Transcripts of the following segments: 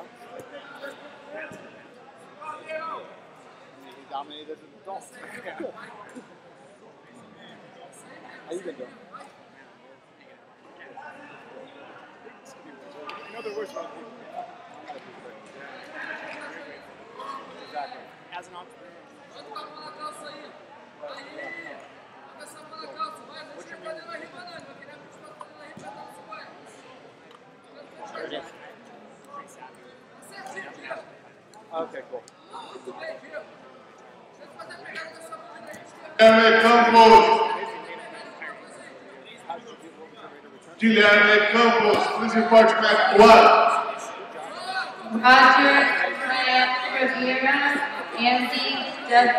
He dominated the golf. How you been doing? You know the worst about. Exactly. As an entrepreneur. Okay, cool. Guilherme Campos. How did you? What was your rate of return? Guilherme Campos, please report to back one. Roger Grant Rivera, Andy Dub.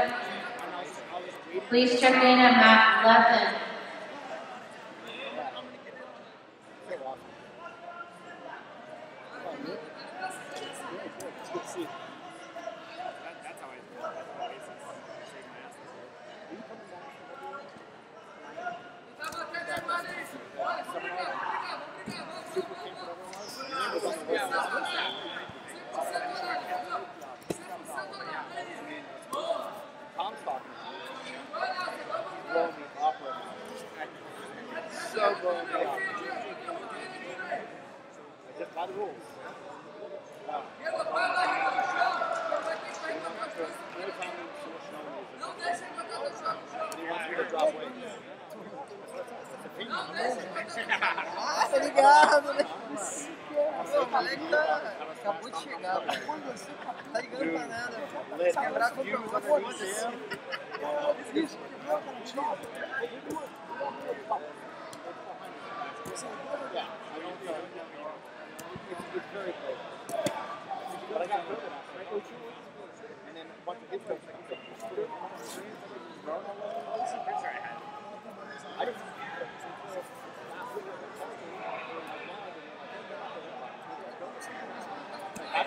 Please check in at map 11. So awesome. So blowing me up. I just the rules. Ah, tá ligado, né? Eu falei que tá. Acabou de chegar. Tá ligando pra nada. Quebrar compromisso, foda-se. Is.